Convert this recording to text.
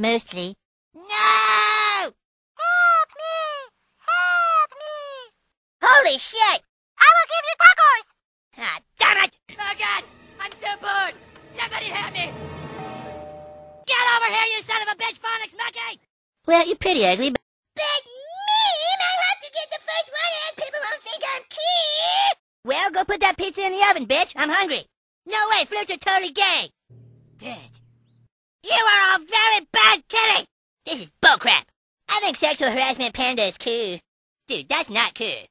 Mostly. No! Help me! Help me! Holy shit! I will give you tacos! Ah, damn it! Oh God! I'm so bored! Somebody help me! Get over here, you son of a bitch, Phonics monkey! Well, you're pretty ugly, but But me, I have to get the first one and people won't think I'm cute. well, go put that pizza in the oven, bitch. I'm hungry. No way, flutes are totally gay. Dead. Bullcrap. I think sexual harassment panda is cool. Dude, that's not cool.